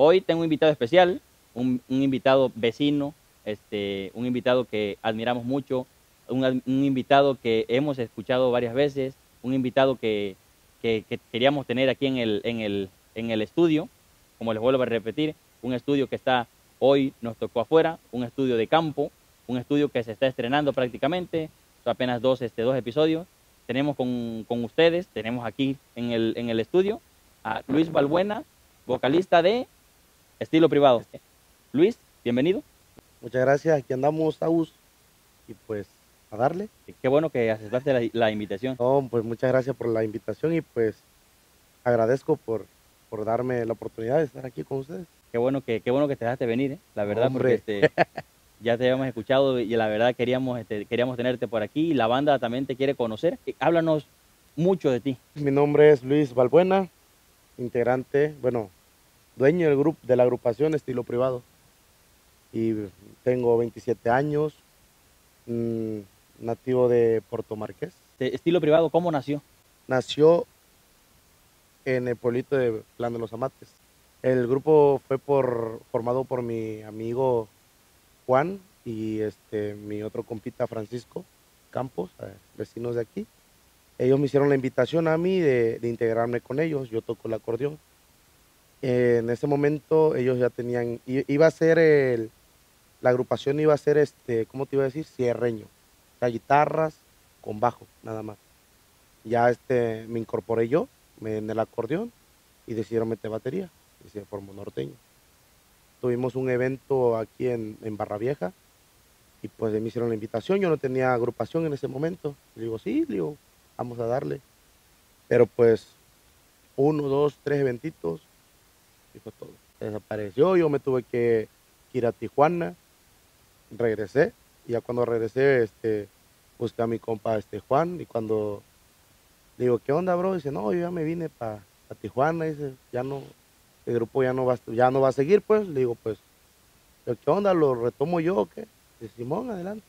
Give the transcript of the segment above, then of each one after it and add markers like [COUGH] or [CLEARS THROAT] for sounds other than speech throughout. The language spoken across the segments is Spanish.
Hoy tengo un invitado especial, un, invitado vecino, este, un invitado que admiramos mucho, un, ad- un invitado que hemos escuchado varias veces, un invitado que, que- que queríamos tener aquí en el, en, el, en el estudio, como les vuelvo a repetir, un estudio que está hoy, nos tocó afuera, un estudio de campo, un estudio que se está estrenando prácticamente, apenas dos, este, dos episodios. Tenemos con, con ustedes, tenemos aquí en el, en el estudio a Luis Balbuena, vocalista de Estilo Privado. Luis, bienvenido. Muchas gracias, aquí andamos, Agus, y pues a darle. Qué bueno que aceptaste la, la invitación. No, pues muchas gracias por la invitación y pues agradezco por, por darme la oportunidad de estar aquí con ustedes. Qué bueno que, qué bueno que te dejaste venir, ¿eh? la verdad, Hombre. porque este, [LAUGHS] ya te habíamos escuchado y la verdad queríamos, este, queríamos tenerte por aquí y la banda también te quiere conocer. Eh, Háblanos mucho de ti. Mi nombre es Luis Balbuena, integrante, bueno, dueño del grupo de la agrupación Estilo Privado. Y tengo 27 años, mm, nativo de Puerto Marqués. Estilo Privado, ¿cómo nació? Nació en el pueblito de Plan de los Amates. El grupo fue por, formado por mi amigo Juan y este, mi otro compita Francisco Campos, eh, vecinos de aquí. Ellos me hicieron la invitación a mí de, de integrarme con ellos. Yo toco el acordeón. En ese momento ellos ya tenían, iba a ser el, la agrupación iba a ser este, ¿cómo te iba a decir? Cierreño. O guitarras con bajo, nada más. Ya este, me incorporé yo me- en el acordeón y decidieron meter batería y se formó norteño. Tuvimos un evento aquí en, en Barra Vieja y pues me hicieron la invitación. Yo no tenía agrupación en ese momento. Le digo, sí, le digo, vamos a darle. Pero pues uno, dos, tres eventitos fue todo. Desapareció, yo me tuve que ir a Tijuana, regresé y ya cuando regresé este, busqué a mi compa este Juan y cuando le digo, ¿qué onda, bro? Dice, no, yo ya me vine para Tijuana, dice, ya no, el grupo ya no va, ya no va a seguir, pues. Le digo, pues, ¿qué onda? ¿Lo retomo yo o qué? Dice, Simón, adelante.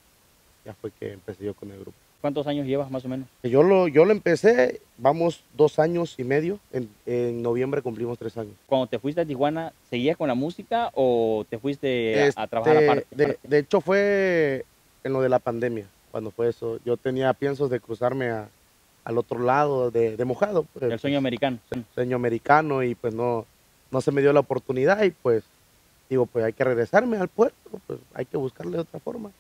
Ya fue que empecé yo con el grupo. ¿Cuántos años llevas más o menos? Yo lo, yo lo empecé, vamos dos años y medio, en, en noviembre cumplimos tres años. Cuando te fuiste a Tijuana, ¿seguías con la música o te fuiste a- a, Este, trabajar aparte? De, de hecho fue en lo de la pandemia, cuando fue eso. Yo tenía piensos de cruzarme a- al otro lado de, de mojado. pues, El sueño americano. sueño americano y pues no, no se me dio la oportunidad y pues digo, pues hay que regresarme al puerto, pues hay que buscarle de otra forma.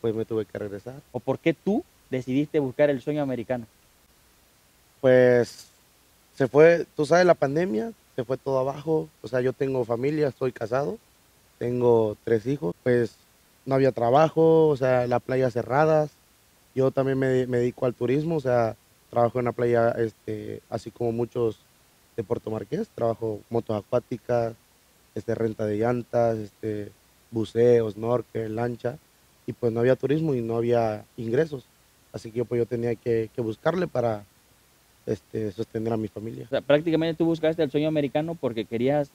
Pues me tuve que regresar. ¿O por qué tú decidiste buscar el sueño americano? Pues se fue, tú sabes, la pandemia, se fue todo abajo. O sea, yo tengo familia, estoy casado, tengo tres hijos, pues no había trabajo, o sea, las playas cerradas. Yo también me, dedico al turismo, o sea, trabajo en la playa, este, así como muchos de Puerto Marqués, trabajo motos acuáticas, este, renta de llantas, este, buceo, snorkel, lancha, y pues no había turismo y no había ingresos. Así que yo, pues, yo tenía que, que buscarle para este, sostener a mi familia. O sea, prácticamente tú buscaste el sueño americano porque querías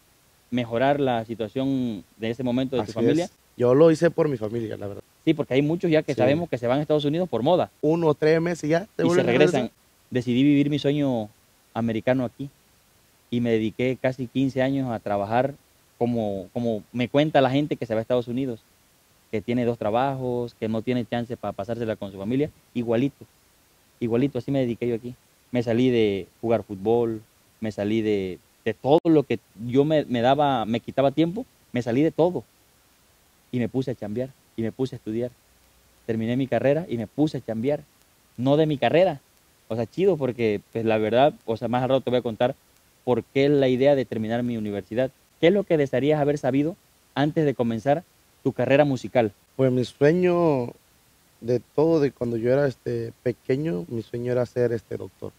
mejorar la situación de ese momento de tu familia. es. Yo lo hice por mi familia, la verdad. Sí, porque hay muchos ya que Sí. sabemos que se van a Estados Unidos por moda Uno o tres meses ya te y se regresan. Decidí vivir mi sueño americano aquí y me dediqué casi 15 años a trabajar como, como me cuenta la gente que se va a Estados Unidos, que tiene dos trabajos, que no tiene chance para pasársela con su familia, igualito, igualito, así me dediqué yo aquí. Me salí de jugar fútbol, me salí de, de todo lo que yo me, me daba, me quitaba tiempo, me salí de todo y me puse a chambear y me puse a estudiar. Terminé mi carrera y me puse a chambear, no de mi carrera, o sea, chido porque, pues la verdad, o sea, más al rato te voy a contar por qué la idea de terminar mi universidad. ¿Qué es lo que desearías haber sabido antes de comenzar tu carrera musical? Pues mi sueño de todo, de cuando yo era este pequeño, mi sueño era ser este doctor.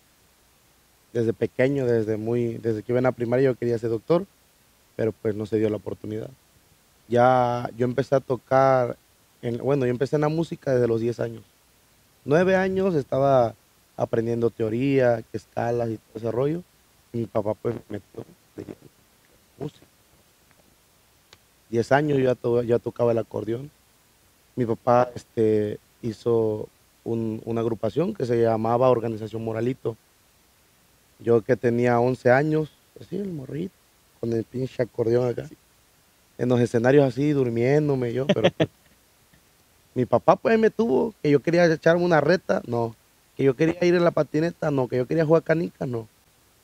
Desde pequeño, desde muy, desde que iba en la primaria yo quería ser doctor, pero pues no se dio la oportunidad. Ya yo empecé a tocar, en, bueno, yo empecé en la música desde los 10 años. Nueve años estaba aprendiendo teoría, escalas y todo ese rollo. Y mi papá pues me metió música. 10 años yo ya, to- ya tocaba el acordeón. Mi papá este, hizo un- una agrupación que se llamaba Organización Moralito. Yo que tenía 11 años, así el morrito, con el pinche acordeón acá. En los escenarios así, durmiéndome yo, pero pues, [LAUGHS] mi papá pues me tuvo, que yo quería echarme una reta, no. Que yo quería ir en la patineta, no. Que yo quería jugar canica, no.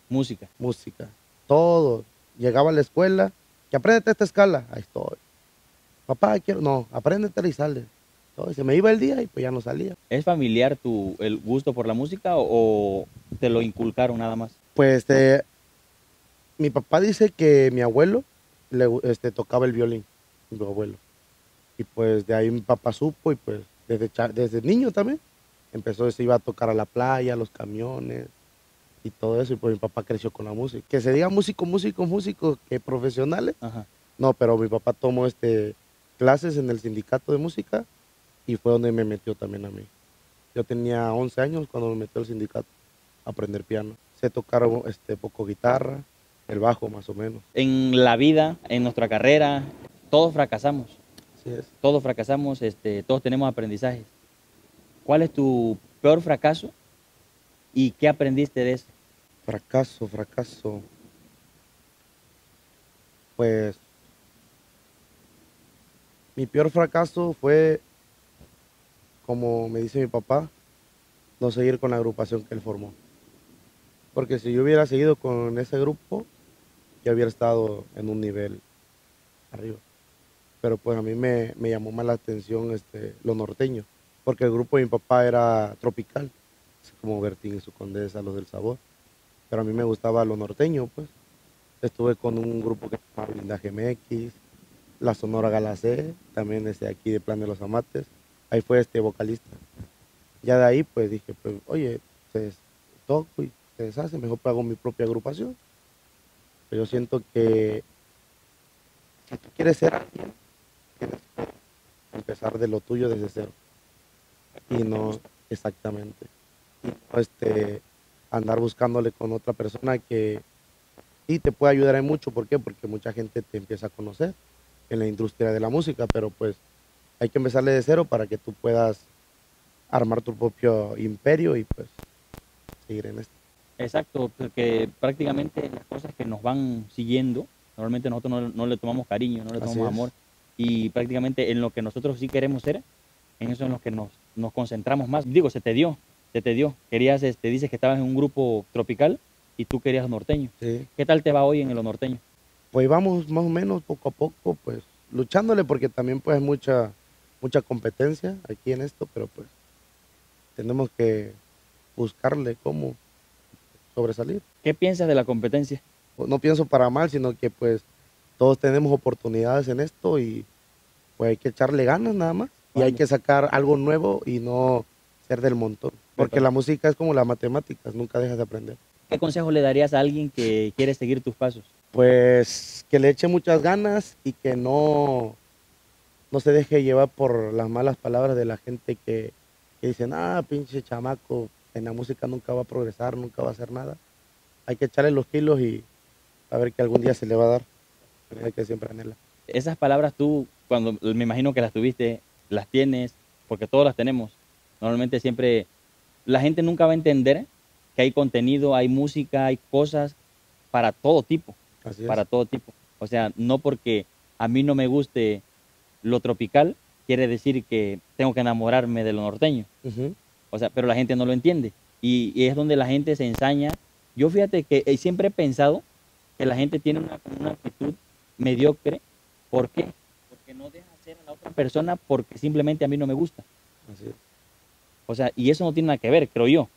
Música. Música. Todo. Llegaba a la escuela, que apréndete esta escala, ahí estoy. Papá, quiero, no, apréndete y sale. Entonces, se me iba el día y pues ya no salía. ¿Es familiar tu el gusto por la música o, o te lo inculcaron nada más? Pues este, mi papá dice que mi abuelo le, este, tocaba el violín, mi abuelo. Y pues de ahí mi papá supo y pues desde, desde niño también empezó, se iba a tocar a la playa, a los camiones y todo eso. Y pues mi papá creció con la música. Que se diga músico, músico, músico, que profesionales. Ajá. No, pero mi papá tomó este, clases en el sindicato de música y fue donde me metió también a mí. Yo tenía 11 años cuando me metió al sindicato a aprender piano. Sé tocar este, poco guitarra, el bajo más o menos. En la vida, en nuestra carrera, todos fracasamos. Así es. Todos fracasamos, este, todos tenemos aprendizajes. ¿Cuál es tu peor fracaso y qué aprendiste de eso? Fracaso, fracaso. Pues mi peor fracaso fue, como me dice mi papá, no seguir con la agrupación que él formó. Porque si yo hubiera seguido con ese grupo, ya hubiera estado en un nivel arriba. Pero pues a mí me, me llamó más la atención este, lo norteño, porque el grupo de mi papá era tropical, como Bertín y su condesa, los del sabor pero a mí me gustaba lo norteño, pues. Estuve con un grupo que se llama Blindaje MX, la Sonora Galacé, también desde aquí de Plan de los Amates. Ahí fue este vocalista. Ya de ahí, pues dije, pues, oye, se toco y se deshace, mejor pago mi propia agrupación. Pero yo siento que si tú quieres ser alguien, tienes que empezar de lo tuyo desde cero. Y no exactamente. Este, andar buscándole con otra persona que sí te puede ayudar en mucho. ¿Por qué? Porque mucha gente te empieza a conocer en la industria de la música, pero pues hay que empezarle de cero para que tú puedas armar tu propio imperio y pues seguir en esto. Exacto, porque prácticamente las cosas que nos van siguiendo, normalmente nosotros no, no le tomamos cariño, no le tomamos amor. Y prácticamente en lo que nosotros sí queremos ser, en eso es en lo que nos, nos concentramos más. Digo, se te dio, se te dio. Querías, este, dices que estabas en un grupo tropical y tú querías norteño. Sí. ¿Qué tal te va hoy en lo norteño? Pues vamos más o menos poco a poco, pues luchándole porque también pues hay mucha, mucha competencia aquí en esto, pero pues tenemos que buscarle cómo sobresalir. ¿Qué piensas de la competencia? no pienso para mal, sino que pues todos tenemos oportunidades en esto y pues hay que echarle ganas nada más. Y hay que sacar algo nuevo y no ser del montón. Porque la música es como las matemáticas, nunca dejas de aprender. ¿Qué consejo le darías a alguien que quiere seguir tus pasos? Pues que le eche muchas ganas y que no, no se deje llevar por las malas palabras de la gente que, que dicen, ah, pinche chamaco, en la música nunca va a progresar, nunca va a hacer nada. Hay que echarle los kilos y a ver que algún día se le va a dar. Hay que siempre anhela. Esas palabras tú, cuando me imagino que las tuviste, las tienes, porque todos las tenemos. Normalmente siempre, la gente nunca va a entender que hay contenido, hay música, hay cosas para todo tipo, Así es. para todo tipo. O sea, no porque a mí no me guste lo tropical, quiere decir que tengo que enamorarme de lo norteño. O sea, pero la gente no lo entiende. Y, y es donde la gente se ensaña. Yo fíjate que eh, siempre he pensado que la gente tiene una, una actitud mediocre. ¿Por qué? Porque no deja hacer a la otra persona porque simplemente a mí no me gusta. Así es. O sea, y eso no tiene nada que ver, creo yo.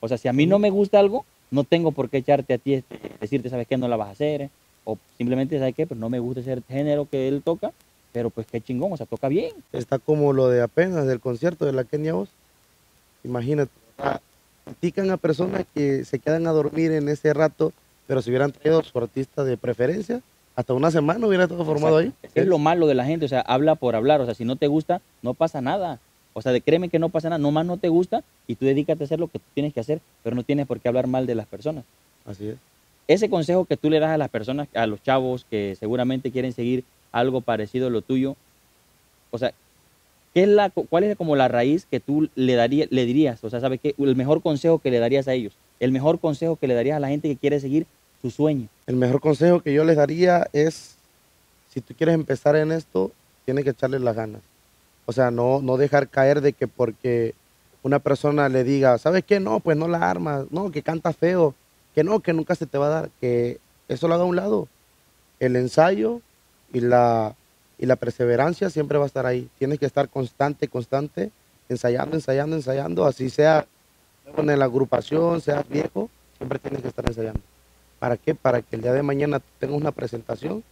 O sea, si a mí no me gusta algo, no tengo por qué echarte a ti, decirte, ¿sabes qué? No la vas a hacer. eh, O simplemente, ¿sabes qué? Pues no me gusta ese género que él toca, pero pues qué chingón, o sea, toca bien. Está como lo de apenas del concierto de la Kenia Voz. Imagínate, critican a personas que se quedan a dormir en ese rato, pero si hubieran traído a su artista de preferencia, hasta una semana hubiera todo formado ahí. Es lo malo de la gente, o sea, habla por hablar, o sea, si no te gusta, no pasa nada. O sea, de, créeme que no pasa nada, nomás no te gusta y tú dedícate a hacer lo que tú tienes que hacer, pero no tienes por qué hablar mal de las personas. Así es. Ese consejo que tú le das a las personas, a los chavos que seguramente quieren seguir algo parecido a lo tuyo, o sea, ¿qué es la, ¿cuál es como la raíz que tú le, daría, le dirías? O sea, ¿sabes qué? El mejor consejo que le darías a ellos, el mejor consejo que le darías a la gente que quiere seguir su sueño. El mejor consejo que yo les daría es, si tú quieres empezar en esto, tienes que echarle las ganas. O sea, no, no dejar caer de que porque una persona le diga, ¿sabes qué? No, pues no la armas, no, que canta feo, que no, que nunca se te va a dar, que eso lo haga a un lado. El ensayo y la, y la perseverancia siempre va a estar ahí. Tienes que estar constante, constante, ensayando, ensayando, ensayando, así sea en la agrupación, seas viejo, siempre tienes que estar ensayando. ¿Para qué? Para que el día de mañana tengas una presentación,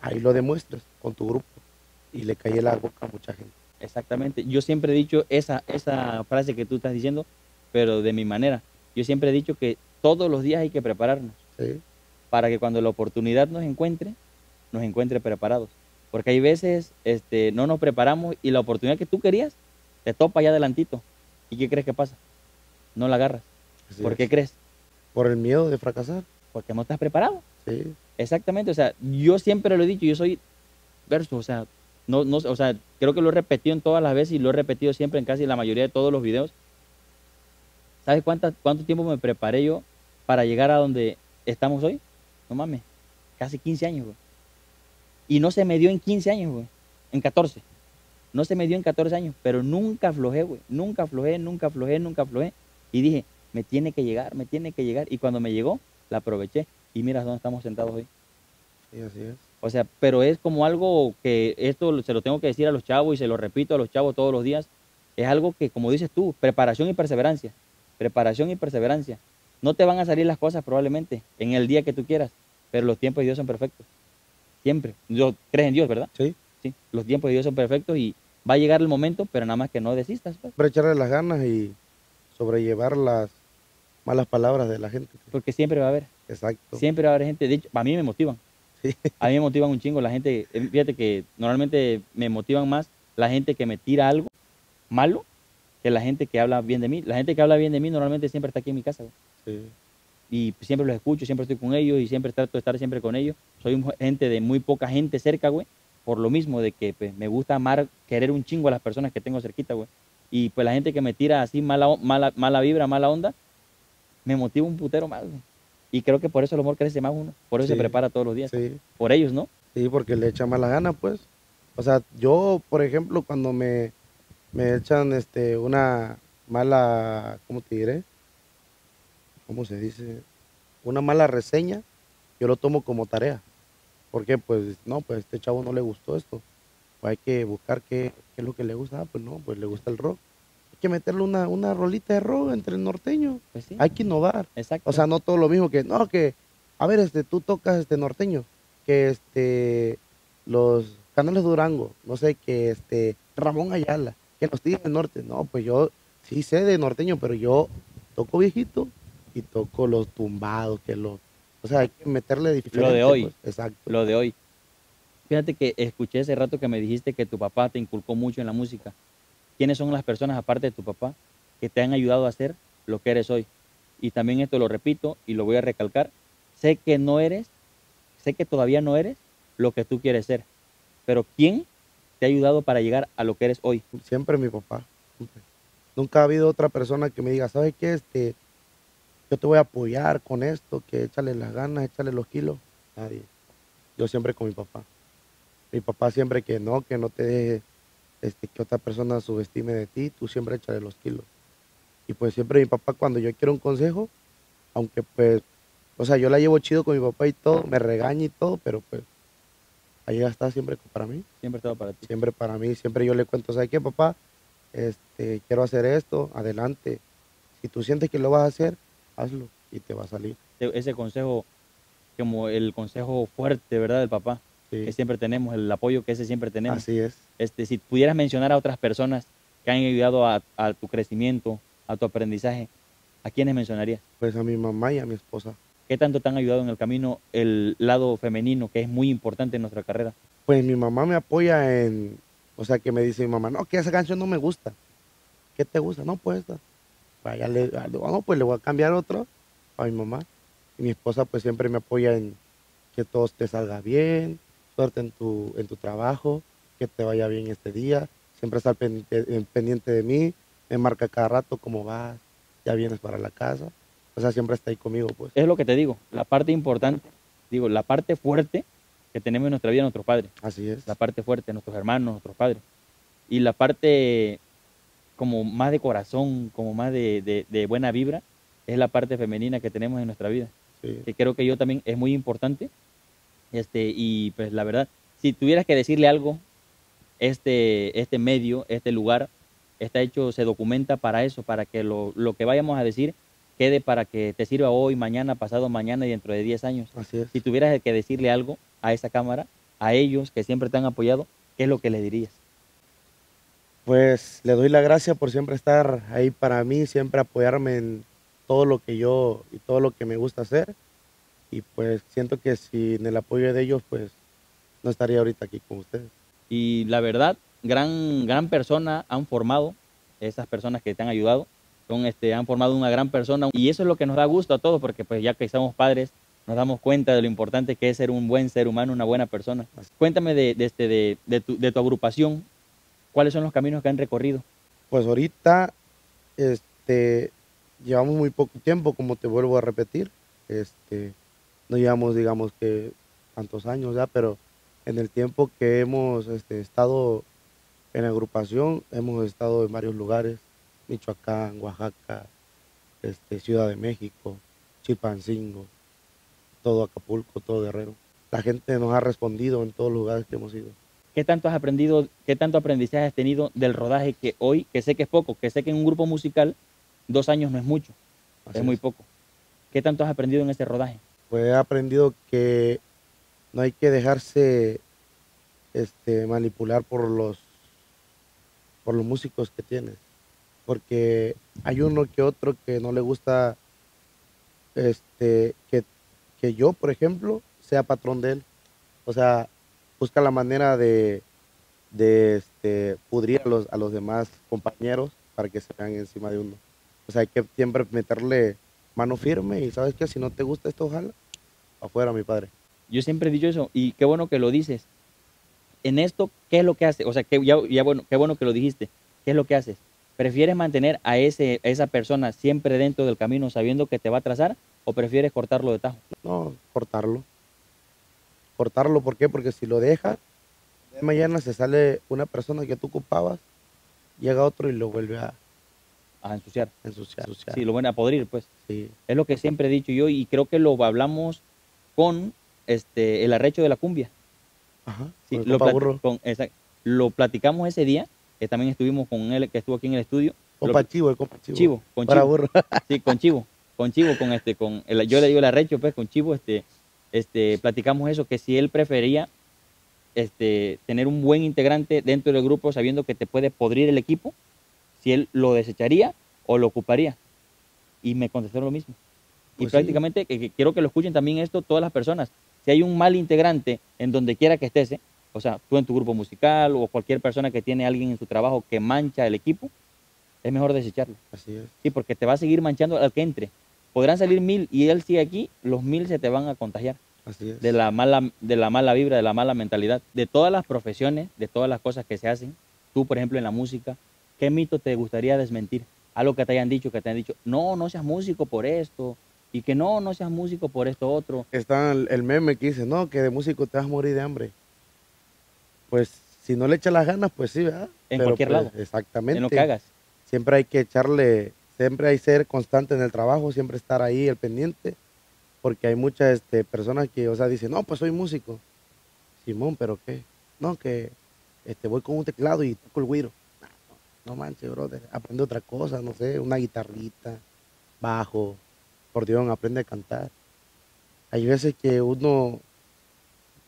ahí lo demuestres con tu grupo y le cae la boca a mucha gente. Exactamente. Yo siempre he dicho esa, esa frase que tú estás diciendo, pero de mi manera. Yo siempre he dicho que todos los días hay que prepararnos ¿sí? para que cuando la oportunidad nos encuentre, nos encuentre preparados. Porque hay veces este, no nos preparamos y la oportunidad que tú querías te topa allá adelantito. ¿Y qué crees que pasa? No la agarras. Así ¿Por es. qué crees? Por el miedo de fracasar. Porque no estás preparado. Sí, Exactamente, o sea, yo siempre lo he dicho, yo soy verso, o sea, no, no, o sea, creo que lo he repetido en todas las veces y lo he repetido siempre en casi la mayoría de todos los videos. ¿Sabes cuánta, cuánto tiempo me preparé yo para llegar a donde estamos hoy? No mames, casi 15 años. Y no se me dio en 15 años, en 14. No se me dio en 14 años, pero nunca aflojé, güey, nunca aflojé, nunca aflojé, nunca aflojé. Y dije, me tiene que llegar, me tiene que llegar. Y cuando me llegó, la aproveché. Y mira dónde estamos sentados hoy. sí, así es. O sea, pero es como algo que esto se lo tengo que decir a los chavos y se lo repito a los chavos todos los días. Es algo que, como dices tú, preparación y perseverancia. Preparación y perseverancia. No te van a salir las cosas probablemente en el día que tú quieras, pero los tiempos de Dios son perfectos. Siempre. Yo, crees en Dios, ¿verdad? Sí, Sí. Los tiempos de Dios son perfectos y va a llegar el momento, pero nada más que no desistas. pues, echarle las ganas y sobrellevar las malas palabras de la gente. porque siempre va a haber. Exacto. Siempre va a haber gente. De hecho, a mí me motivan. Sí. [LAUGHS] A mí me motivan un chingo la gente. eh, Fíjate que normalmente me motivan más la gente que me tira algo malo que la gente que habla bien de mí. La gente que habla bien de mí normalmente siempre está aquí en mi casa. güey. Sí. Y siempre los escucho, siempre estoy con ellos y siempre trato de estar siempre con ellos. Soy un gente de muy poca gente cerca, güey. Por lo mismo de que pues, me gusta amar, querer un chingo a las personas que tengo cerquita, güey. Y pues la gente que me tira así mala, mala, mala vibra, mala onda, me motiva un putero más, güey. Y creo que por eso el amor crece más uno. Por eso se prepara todos los días. Sí. Por ellos, ¿no? Sí, porque le echan mala gana, pues. O sea, yo, por ejemplo, cuando me, me echan este, una mala, ¿cómo te diré? ¿Cómo se dice? Una mala reseña, yo lo tomo como tarea. Porque, pues, no, pues este chavo no le gustó esto. Pues hay que buscar qué, qué es lo que le gusta. Ah, pues no, pues le gusta el rock. Hay que meterle una, una rolita de rock entre el norteño. Pues sí. Hay que innovar. Exacto. O sea, no todo lo mismo que, no, que, a ver, este, tú tocas este norteño, que este, los canales Durango, no sé, que este, Ramón Ayala, que los Tigres del Norte. No, pues yo sí sé de norteño, pero yo toco viejito y toco los tumbados, que los, o sea, hay que meterle diferente. hoy. pues, exacto. lo de hoy. Fíjate que escuché hace rato que me dijiste que tu papá te inculcó mucho en la música. ¿Quiénes son las personas, aparte de tu papá, que te han ayudado a hacer lo que eres hoy? Y también esto lo repito y lo voy a recalcar. Sé que no eres, sé que todavía no eres lo que tú quieres ser. Pero ¿quién te ha ayudado para llegar a lo que eres hoy? Siempre mi papá. Nunca ha habido otra persona que me diga, ¿sabes qué? Este, yo te voy a apoyar con esto, que échale las ganas, échale los kilos. Nadie. Yo siempre con mi papá. Mi papá siempre que no, que no te deje este, que otra persona subestime de ti, tú siempre échale los kilos. Y pues siempre mi papá cuando yo quiero un consejo, aunque pues, o sea, yo la llevo chido con mi papá y todo, me regaña y todo, pero pues ahí está siempre para mí Siempre he estado para ti. siempre para mí, siempre yo le cuento, ¿sabes qué, papá? Este, quiero hacer esto, adelante. Si tú sientes que lo vas a hacer, hazlo y te va a salir. Ese consejo, como el consejo fuerte, ¿verdad? Del papá, Sí, que siempre tenemos, el apoyo que ese siempre tenemos. así es. este, si pudieras mencionar a otras personas que han ayudado a, a tu crecimiento, a tu aprendizaje, ¿a quiénes mencionarías? Pues a mi mamá y a mi esposa. ¿Qué tanto te han ayudado en el camino el lado femenino, que es muy importante en nuestra carrera? Pues mi mamá me apoya en, o sea, que me dice mi mamá, no, que esa canción no me gusta. ¿Qué te gusta? No, pues esta. Pues, ya le, ah, no, pues le voy a cambiar otro a mi mamá. Y mi esposa pues siempre me apoya en que todo te salga bien, suerte en tu, en tu trabajo, que te vaya bien este día. Siempre está al pendiente, en- pendiente de mí, me marca cada rato cómo vas, ya vienes para la casa. O sea, siempre está ahí conmigo, pues. Es lo que te digo, la parte importante, digo, la parte fuerte que tenemos en nuestra vida, nuestros padres. Así es. La parte fuerte, nuestros hermanos, nuestros padres. Y la parte como más de corazón, como más de, de- de buena vibra, es la parte femenina que tenemos en nuestra vida. Sí. que creo que yo también es muy importante. Este, y pues la verdad, si tuvieras que decirle algo, este, este medio, este lugar, está hecho, se documenta para eso, para que lo, lo que vayamos a decir quede para que te sirva hoy, mañana, pasado mañana y dentro de 10 años. Así es. Si tuvieras que decirle algo a esa cámara, a ellos que siempre te han apoyado, ¿qué es lo que le dirías? Pues le doy la gracia por siempre estar ahí para mí, siempre apoyarme en todo lo que yo y todo lo que me gusta hacer. Y pues siento que sin el apoyo de ellos, pues no estaría ahorita aquí con ustedes. Y la verdad, gran, gran persona han formado, esas personas que te han ayudado, son, este, han formado una gran persona y eso es lo que nos da gusto a todos porque pues ya que somos padres nos damos cuenta de lo importante que es ser un buen ser humano, una buena persona. Cuéntame de, de este, de, de tu, de tu agrupación, ¿cuáles son los caminos que han recorrido? Pues ahorita este, llevamos muy poco tiempo, como te vuelvo a repetir. Este, no llevamos, digamos que tantos años ya, pero en el tiempo que hemos este, estado en la agrupación, hemos estado en varios lugares, Michoacán, Oaxaca, este, Ciudad de México, Chilpancingo, todo Acapulco, todo Guerrero. La gente nos ha respondido en todos los lugares que hemos ido. ¿Qué tanto has aprendido, qué tanto aprendizaje has tenido del rodaje que hoy, que sé que es poco, que sé que en un grupo musical dos años no es mucho, Así es muy es. poco. ¿Qué tanto has aprendido en ese rodaje? Pues he aprendido que no hay que dejarse este, manipular por los por los músicos que tienes porque hay uno que otro que no le gusta este que, que yo por ejemplo sea patrón de él. O sea busca la manera de de este, pudrir a los, a los demás compañeros para que se vean encima de uno. O sea hay que siempre meterle mano firme y sabes que si no te gusta esto ojalá afuera mi padre Yo siempre he dicho eso y qué bueno que lo dices. En esto, ¿qué es lo que haces? O sea, que ya, ya bueno, qué bueno que lo dijiste. ¿Qué es lo que haces? ¿Prefieres mantener a, ese, a esa persona siempre dentro del camino sabiendo que te va a trazar o prefieres cortarlo de tajo? no cortarlo cortarlo ¿por qué? porque si lo dejas de mañana se sale una persona que tú ocupabas llega otro y lo vuelve a A ensuciar. ensuciar, ensuciar. Sí, lo van a podrir, pues. Sí, Es lo que siempre he dicho yo y creo que lo hablamos con este, el arrecho de la cumbia. ajá Sí, lo, plati- con- exact- lo platicamos ese día, que también estuvimos con él, que estuvo aquí en el estudio. Compa chivo el compa chivo, Chivo, con para Chivo. burro [LAUGHS] Sí, con Chivo, con Chivo, con este, con el, yo le digo el arrecho, pues, con Chivo, este, este, platicamos eso, que si él prefería, este, tener un buen integrante dentro del grupo, sabiendo que te puede podrir el equipo, si él lo desecharía o lo ocuparía. Y me contestaron lo mismo. Y Pues sí. prácticamente, que, que quiero que lo escuchen también esto todas las personas. Si hay un mal integrante en donde quiera que estés, ¿eh? o sea, tú en tu grupo musical o cualquier persona que tiene a alguien en su trabajo que mancha el equipo, es mejor desecharlo. así es Sí, porque te va a seguir manchando al que entre. Podrán salir mil y él sigue aquí, los mil se te van a contagiar así es de la mala, de la mala vibra, de la mala mentalidad. De todas las profesiones, de todas las cosas que se hacen, tú, por ejemplo, en la música, ¿qué mito te gustaría desmentir? Algo que te hayan dicho, que te hayan dicho, no, no seas músico por esto, y que no, no seas músico por esto otro. está el, el meme que dice no que de músico te vas a morir de hambre pues si no le echas las ganas pues sí ¿verdad? En Pero, cualquier pues, lado, exactamente en lo que hagas. siempre hay que echarle, siempre hay que ser constante en el trabajo, siempre estar ahí al pendiente, porque hay muchas este, personas que, o sea, dicen, no, pues soy músico. Simón, ¿pero qué? No, que este, voy con un teclado y toco el güiro. No, no, no manches, brother, aprende otra cosa, no sé, una guitarrita, bajo, acordeón, aprende a cantar. Hay veces que uno,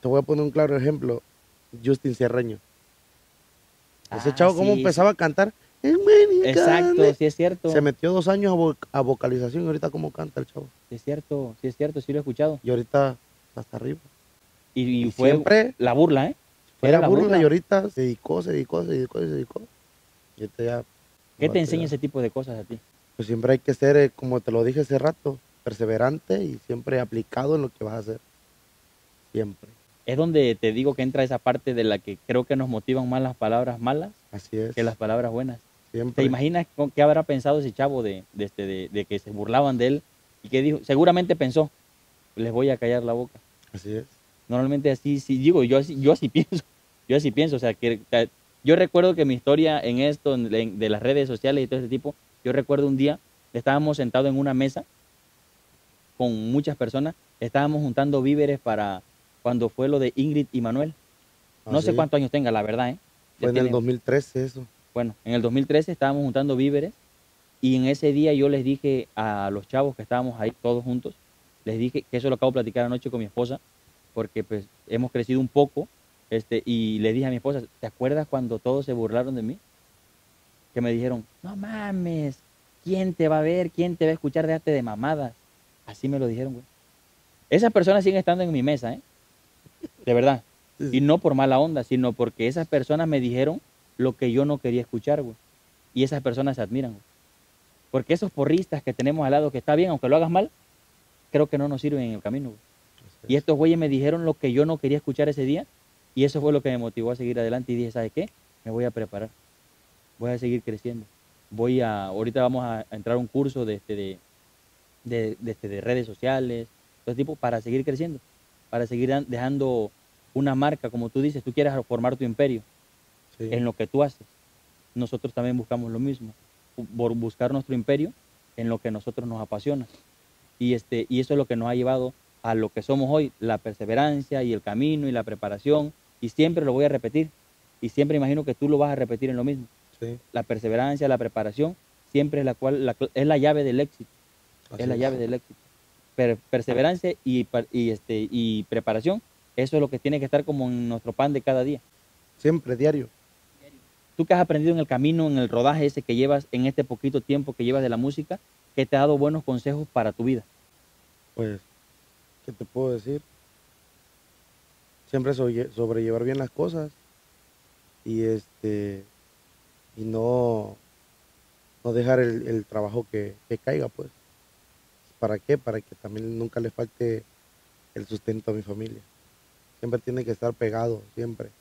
te voy a poner un claro ejemplo, Justin Cierreño. Ese Ah, chavo, ¿cómo sí, empezaba a cantar? Exacto, sí es cierto. Se metió dos años a, vo- a vocalización y ahorita cómo canta el chavo. Sí es cierto, sí es cierto, sí lo he escuchado. Y ahorita hasta arriba. Y, fue siempre la burla, ¿eh? Fue Era la la burla, burla. y ahorita se dedicó, se dedicó, se dedicó, se dedicó. Y ahorita ya. ¿Qué te enseña ese tipo de cosas a ti? Pues siempre hay que ser, eh, como te lo dije hace rato, perseverante y siempre aplicado en lo que vas a hacer. Siempre. Es donde te digo que entra esa parte de la que creo que nos motivan más las palabras malas Así es. que las palabras buenas. Siempre. ¿Te imaginas con qué habrá pensado ese chavo de, de, este, de, de que se burlaban de él Y que dijo, seguramente pensó, les voy a callar la boca. Así es. Normalmente así, sí, digo, yo así, yo así [LAUGHS] pienso, yo así pienso, o sea, que, yo recuerdo que mi historia en esto, en- de las redes sociales y todo ese tipo, yo recuerdo un día, estábamos sentados en una mesa con muchas personas, estábamos juntando víveres para cuando fue lo de Ingrid y Manuel. No Así sé cuántos años tenga, la verdad, ¿eh? Fue en el tiene- 2013 eso. bueno, en el 2013 estábamos juntando víveres y en ese día yo les dije a los chavos que estábamos ahí todos juntos, les dije que eso lo acabo de platicar anoche con mi esposa, porque pues hemos crecido un poco, este, y le dije a mi esposa, ¿te acuerdas cuando todos se burlaron de mí? Que me dijeron, no mames, ¿quién te va a ver? ¿Quién te va a escuchar? Déjate de mamadas. Así me lo dijeron, güey. Esas personas siguen estando en mi mesa, ¿eh? De verdad. Y no por mala onda, sino porque esas personas me dijeron lo que yo no quería escuchar, güey. Y esas personas se admiran, güey. Porque esos porristas que tenemos al lado, que está bien, aunque lo hagas mal, creo que no nos sirven en el camino, güey. Y es. estos güeyes me dijeron lo que yo no quería escuchar ese día. Y eso fue lo que me motivó a seguir adelante. Y dije, ¿sabes qué? Me voy a preparar. Voy a seguir creciendo. Voy a, ahorita vamos a, a entrar a un curso de, este, de, de, de este, de redes sociales, todo tipo, para seguir creciendo. Para seguir dejando una marca, como tú dices, tú quieres formar tu imperio Sí. en lo que tú haces. Nosotros también buscamos lo mismo, por buscar nuestro imperio en lo que a nosotros nos apasiona. Y, este, y eso es lo que nos ha llevado a lo que somos hoy, la perseverancia y el camino y la preparación. Y siempre lo voy a repetir. Y siempre imagino que tú lo vas a repetir en lo mismo. Sí. La perseverancia, la preparación, siempre es la, cual, la es la llave del éxito. Así es la llave del éxito. Per- perseverancia y, y, este, y preparación, eso es lo que tiene que estar como en nuestro pan de cada día. Siempre, diario. tú que has aprendido en el camino, en el rodaje ese que llevas, en este poquito tiempo que llevas de la música, que te ha dado buenos consejos para tu vida. Pues, ¿qué te puedo decir? Siempre sobrelle- sobrellevar bien las cosas y este y no, no dejar el, el trabajo que, que caiga, pues. ¿Para qué? Para que también nunca le falte el sustento a mi familia. Siempre tiene que estar pegado, siempre.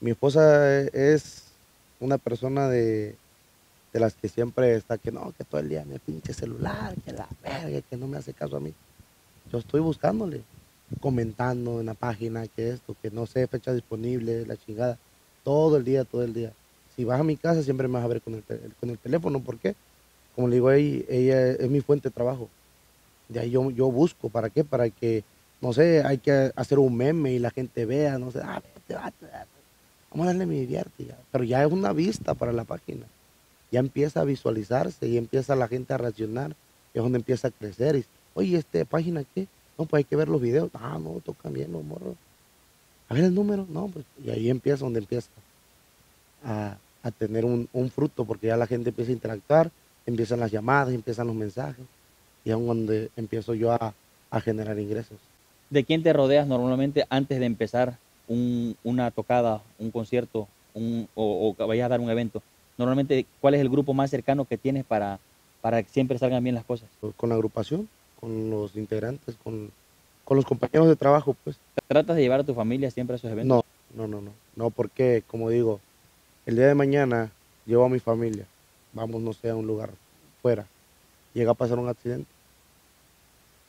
Mi esposa e- es una persona de, de las que siempre está que no, que todo el día me pinche celular, que la verga, que no me hace caso a mí. Yo estoy buscándole, comentando en la página que esto, que no sé, fecha disponible, la chingada. Todo el día, todo el día. Si vas a mi casa siempre me vas a ver con el, te- con el teléfono. ¿Por qué? Como le digo, ella, ella es mi fuente de trabajo. De ahí yo, yo busco, ¿para qué? Para que, no sé, hay que hacer un meme y la gente vea, no sé, ah, vete, vete, vete. vamos a darle mi divierte. Pero ya es una vista para la página. Ya empieza a visualizarse y empieza la gente a reaccionar. Es donde empieza a crecer. Y, Oye, ¿esta página qué? No, pues hay que ver los videos. Ah, no, tocan bien los morros. A ver el número. No, pues, y ahí empieza donde empieza a, a tener un, un fruto, porque ya la gente empieza a interactuar, empiezan las llamadas, empiezan los mensajes, y es donde empiezo yo a, a generar ingresos. ¿De quién te rodeas normalmente antes de empezar un- una tocada, un concierto un- o, o vayas a dar un evento? Normalmente, ¿cuál es el grupo más cercano que tienes para, para que siempre salgan bien las cosas? Con la agrupación, con los integrantes, con, con los compañeros de trabajo, pues. ¿Tratas de llevar a tu familia siempre a esos eventos? No, no, no, no. No, porque, como digo, el día de mañana llevo a mi familia, vamos, no sé, a un lugar fuera, llega a pasar un accidente,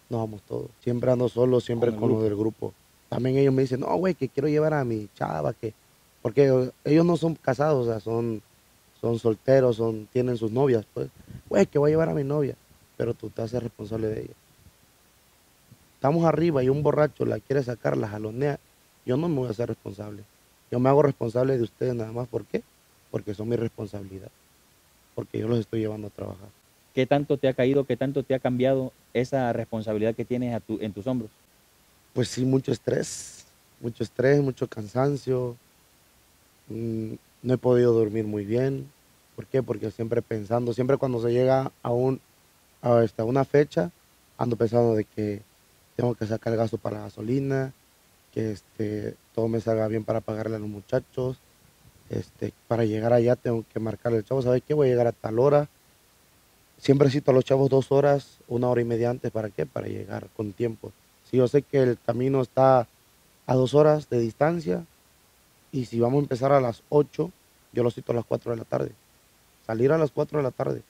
nos vamos todos. Siempre ando solo, siempre Con los del grupo. También ellos me dicen, no, güey, que quiero llevar a mi chava, que... Porque ellos no son casados, o sea, son, son solteros, son, tienen sus novias, pues. Güey, que voy a llevar a mi novia, pero tú te haces responsable de ella. Estamos arriba y un borracho la quiere sacar, la jalonea, yo no me voy a hacer responsable. Yo me hago responsable de ustedes nada más. ¿Por qué? Porque son mi responsabilidad. Porque yo los estoy llevando a trabajar. ¿Qué tanto te ha caído, qué tanto te ha cambiado esa responsabilidad que tienes a tu- en tus hombros? Pues sí, mucho estrés. Mucho estrés, mucho cansancio. Mm, no he podido dormir muy bien. ¿Por qué? Porque siempre pensando, siempre cuando se llega a, un, a esta, una fecha, ando pensando de que tengo que sacar el gasto para la gasolina, que este, todo me salga bien para pagarle a los muchachos. Este, para llegar allá tengo que marcarle al chavo, ¿sabes qué? Voy a llegar a tal hora. Siempre cito a los chavos dos horas, una hora y media antes, ¿para qué? Para llegar con tiempo. Si yo sé que el camino está a dos horas de distancia y si vamos a empezar a las 8, yo lo cito a las 4 de la tarde. Salir a las 4 de la tarde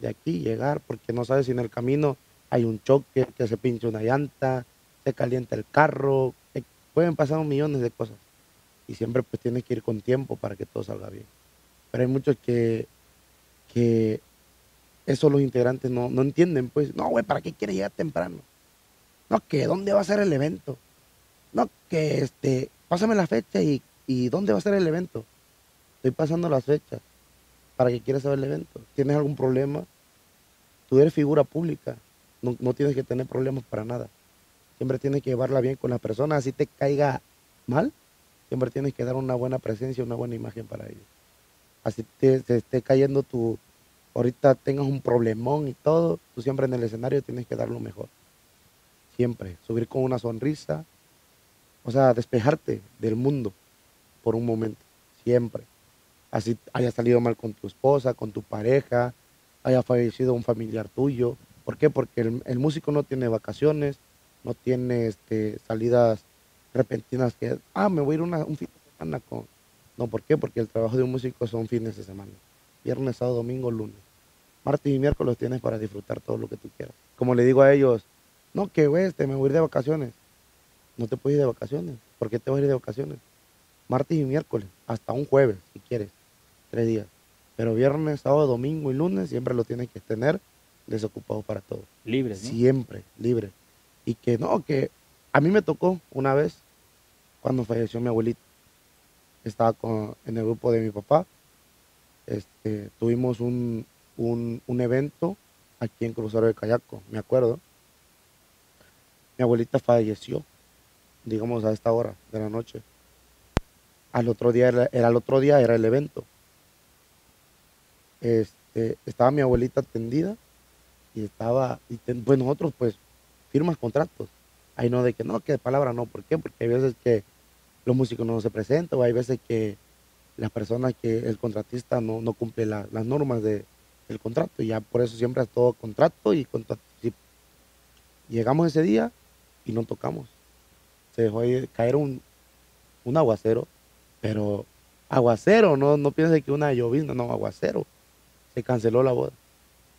de aquí, llegar, porque no sabes si en el camino hay un choque, que se pinche una llanta, se calienta el carro, pueden pasar millones de cosas. Y siempre pues tienes que ir con tiempo para que todo salga bien. Pero hay muchos que, que eso los integrantes no, no entienden, pues, no, güey, ¿para qué quieres llegar temprano? No, que dónde va a ser el evento. No, que este, pásame la fecha y, y dónde va a ser el evento. Estoy pasando las fechas para que quieras saber el evento. ¿Tienes algún problema? Tú eres figura pública. No, no tienes que tener problemas para nada. Siempre tienes que llevarla bien con las personas. Así te caiga mal, siempre tienes que dar una buena presencia, una buena imagen para ellos. Así te, te esté cayendo tu, ahorita tengas un problemón y todo, tú siempre en el escenario tienes que dar lo mejor. Siempre, subir con una sonrisa, o sea, despejarte del mundo por un momento, siempre. Así haya salido mal con tu esposa, con tu pareja, haya fallecido un familiar tuyo. ¿Por qué? Porque el, músico no tiene vacaciones, no tiene este, salidas repentinas que, ah, me voy a ir una, un fin de semana con... No, ¿por qué? Porque el trabajo de un músico son fines de semana. Viernes, sábado, domingo, lunes martes y miércoles tienes para disfrutar todo lo que tú quieras. Como le digo a ellos, no, que este, me voy a ir de vacaciones. No te puedes ir de vacaciones. ¿Por qué te vas a ir de vacaciones? Martes y miércoles, hasta un jueves, si quieres, tres días. Pero viernes, sábado, domingo y lunes siempre lo tienes que tener desocupado para todo. Libre, Siempre, libre. Y que no, que a mí me tocó una vez cuando falleció mi abuelito. Estaba con, en el grupo de mi papá. Este, tuvimos un, un, evento aquí en Crucero de Cayaco, me acuerdo. Mi abuelita falleció, digamos a esta hora de la noche. Al otro día era, el otro día era el evento. Este, estaba mi abuelita atendida y estaba, y pues nosotros pues firmas contratos. Ahí no de que no, que de palabra no. ¿Por qué? Porque hay veces que los músicos no se presentan o hay veces que las personas que el contratista no, no cumple las normas de, el contrato. Y ya por eso siempre es todo contrato y contrato. llegamos ese día y no tocamos. Se dejó caer un, un aguacero, pero aguacero, no, no piense que una llovizna, no, aguacero. Se canceló la boda.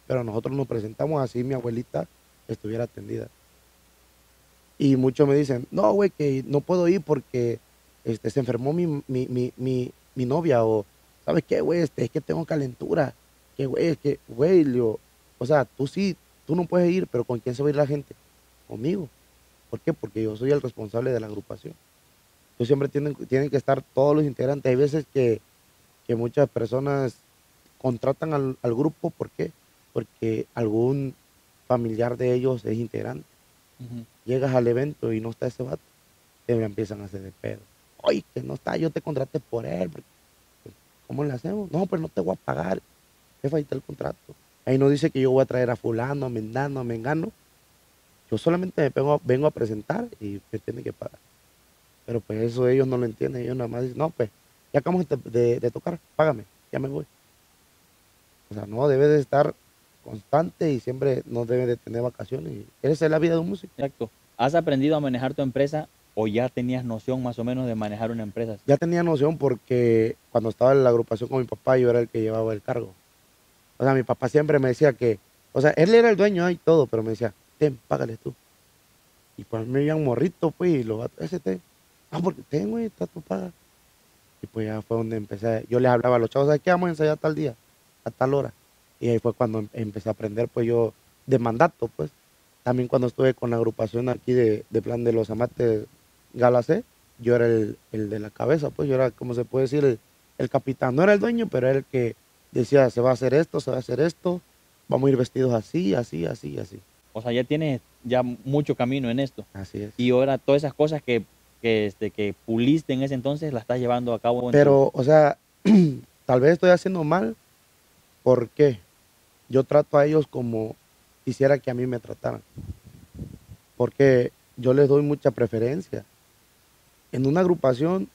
Pero nosotros nos presentamos así, mi abuelita estuviera atendida. Y muchos me dicen, no, güey, que no puedo ir porque este, se enfermó mi, mi, mi, mi, novia o, ¿sabes qué, güey? Este, es que tengo calentura que güey, es que, güey, o sea, tú sí, tú no puedes ir, pero ¿con quién se va a ir la gente? Conmigo. ¿Por qué? Porque yo soy el responsable de la agrupación. Entonces siempre tienen, tienen que estar todos los integrantes. Hay veces que, muchas personas contratan al, grupo, ¿por qué? Porque algún familiar de ellos es integrante. Llegas al evento y no está ese vato, te empiezan a hacer de pedo. Oye, que no está, yo te contraté por él. ¿Cómo le hacemos? No, pues no te voy a pagar jefa, ahí el contrato. Ahí no dice que yo voy a traer a fulano, a mendano, a mengano. Yo solamente me vengo, a presentar y me tiene que pagar. Pero pues eso ellos no lo entienden. Ellos nada más dicen, no, pues ya acabamos de, tocar, págame, ya me voy. O sea, no, debe de estar constante y siempre no debe de tener vacaciones. Esa es la vida de un músico. Exacto. ¿Has aprendido a manejar tu empresa o ya tenías noción más o menos de manejar una empresa? Ya tenía noción porque cuando estaba en la agrupación con mi papá yo era el que llevaba el cargo. O sea, mi papá siempre me decía que, o sea, él era el dueño y todo, pero me decía, ten, págale tú. Y pues me iba un morrito, pues, y lo ese ten. Ah, porque ten, güey, está tu paga. Y pues ya fue donde empecé, yo les hablaba a los chavos, ¿sabes qué? Vamos a ensayar tal día, a tal hora. Y ahí fue cuando em, empecé a aprender, pues yo, de mandato, pues. También cuando estuve con la agrupación aquí de, plan de los amates Galacé, yo era el, de la cabeza, pues yo era, como se puede decir, el, el capitán. No era el dueño, pero era el que decía, se va a hacer esto, se va a hacer esto, vamos a ir vestidos así, así, así, así. O sea, ya tienes ya mucho camino en esto. Así es. Y ahora todas esas cosas que, que, este, que puliste en ese entonces las estás llevando a cabo. Pero, o sea, [CLEARS THROAT] tal vez estoy haciendo mal. porque Yo trato a ellos como quisiera que a mí me trataran. Porque yo les doy mucha preferencia. En una agrupación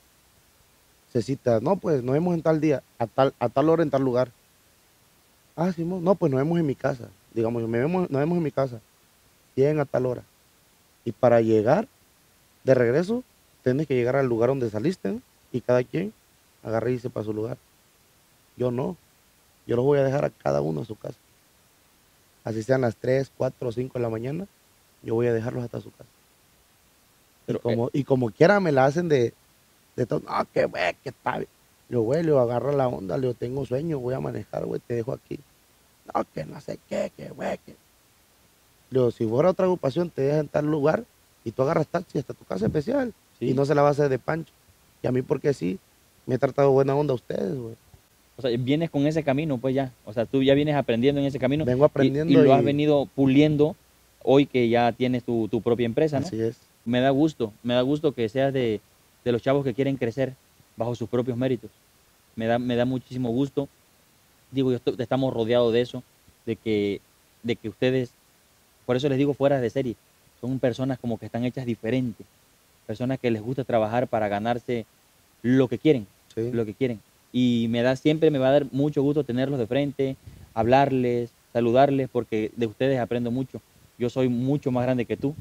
se cita, no, pues nos vemos en tal día, a tal, a tal hora en tal lugar. Ah, sí, no, pues nos vemos en mi casa. Digamos, me vemos, nos vemos en mi casa. Lleguen a tal hora. Y para llegar de regreso, tienes que llegar al lugar donde saliste y cada quien agarre y se para su lugar. Yo no. Yo los voy a dejar a cada uno a su casa. así sean las 3, 4 o 5 de la mañana, yo voy a dejarlos hasta su casa. Pero, y, como, y como quiera me la hacen de, de todo, no, que güey, que está bien. Le digo, güey, le agarra la onda, le digo, tengo sueño, voy a manejar, güey, te dejo aquí. No, que no sé qué, que güey, que... Le digo, si fuera otra ocupación, te dejan en tal lugar y tú agarras taxi hasta tu casa especial Sí. y no se la va a hacer de pancho. Y a mí, porque sí, me he tratado buena onda a ustedes, güey. O sea, vienes con ese camino, pues ya. O sea, tú ya vienes aprendiendo en ese camino. Vengo y- aprendiendo Y, lo y- has venido puliendo hoy que ya tienes tu, tu propia empresa, ¿no? Así es. Me da gusto, me da gusto que seas de, de los chavos que quieren crecer bajo sus propios méritos. Me da, me da muchísimo gusto. Digo, yo estamos rodeados de eso, de que, de que ustedes, por eso les digo fuera de serie, son personas como que están hechas diferentes, personas que les gusta trabajar para ganarse lo que quieren, Sí. lo que quieren. Y me da siempre, me va a dar mucho gusto tenerlos de frente, hablarles, saludarles, porque de ustedes aprendo mucho. Yo soy mucho más grande que tú,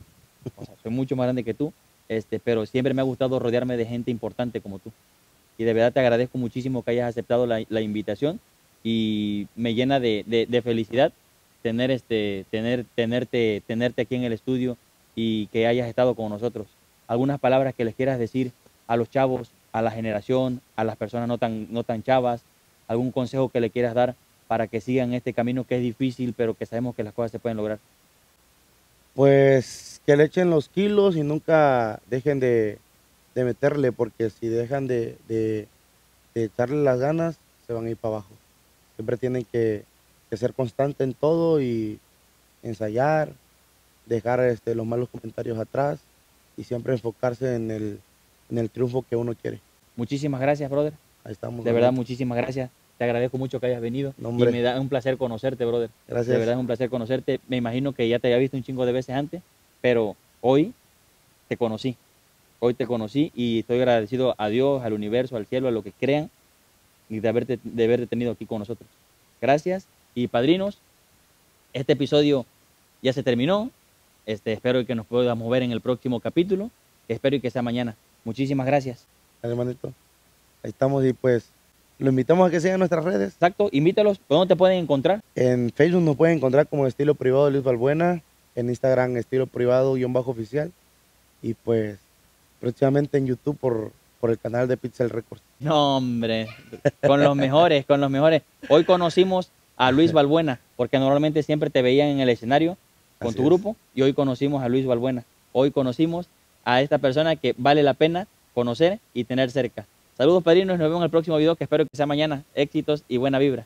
soy mucho más grande que tú, este, pero siempre me ha gustado rodearme de gente importante como tú. Y de verdad te agradezco muchísimo que hayas aceptado la, la invitación y me llena de, de- de felicidad tener este, tener, tenerte, tenerte aquí en el estudio y que hayas estado con nosotros. Algunas palabras que les quieras decir a los chavos, a la generación, a las personas no tan, no tan chavas, algún consejo que le quieras dar para que sigan este camino que es difícil, pero que sabemos que las cosas se pueden lograr. Pues que le echen los kilos y nunca dejen de, de meterle, porque si dejan de, de- echarle las ganas, se van a ir para abajo. Siempre tienen que, que ser constante en todo y ensayar, dejar este, los malos comentarios atrás y siempre enfocarse en el, en el triunfo que uno quiere. Muchísimas gracias, brother. Ahí estamos. De verdad, muchísimas gracias. Te agradezco mucho que hayas venido. No, y me da un placer conocerte, brother. Gracias. De verdad es un placer conocerte. Me imagino que ya te había visto un chingo de veces antes, pero hoy te conocí. Hoy te conocí y estoy agradecido a Dios, al universo, al cielo, a lo que crean y de haberte, de haberte tenido aquí con nosotros. Gracias. Y padrinos, este episodio ya se terminó. Este, espero que nos podamos ver en el próximo capítulo. Espero y que sea mañana. Muchísimas gracias. hermanito. Ahí estamos y pues lo invitamos a que sigan nuestras redes. Exacto, invítalos. ¿Por dónde te pueden encontrar? En Facebook nos pueden encontrar como estilo privado Luis Balbuena, en Instagram estilo privado guion bajo oficial y pues próximamente en YouTube por, por el canal de Pixel Records. No, hombre, con los mejores, con los mejores. Hoy conocimos a Luis Balbuena, porque normalmente siempre te veían en el escenario con Así tu es. grupo, y hoy conocimos a Luis Balbuena. Hoy conocimos a esta persona que vale la pena conocer y tener cerca. Saludos, padrinos, nos vemos en el próximo video, que espero que sea mañana. Éxitos y buena vibra.